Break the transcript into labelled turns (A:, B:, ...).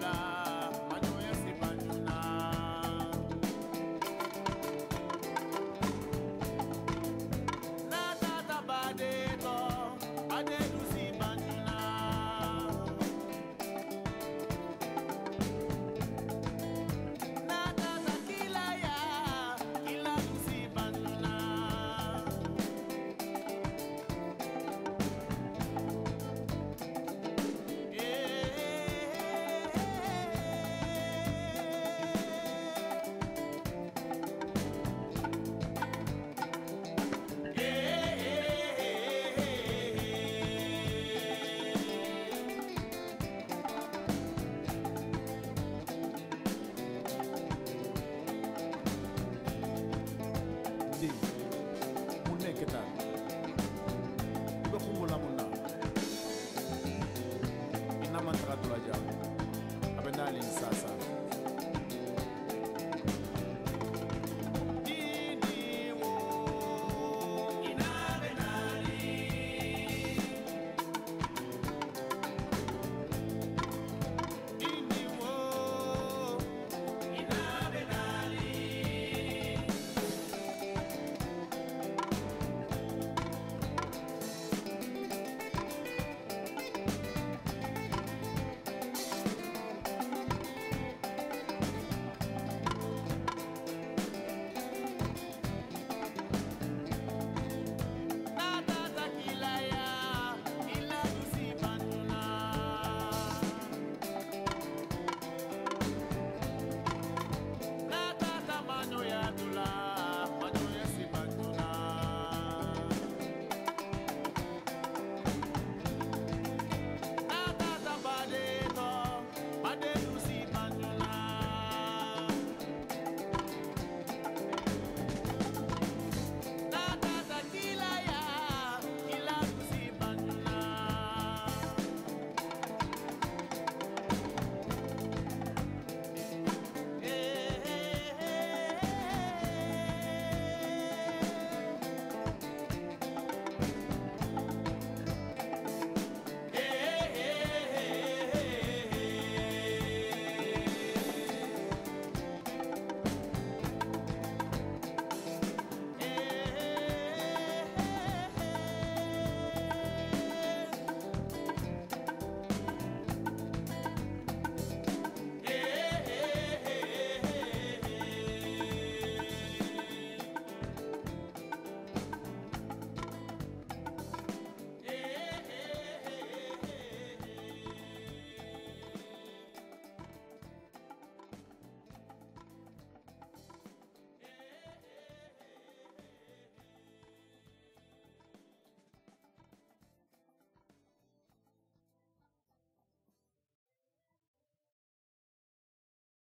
A: 몰라.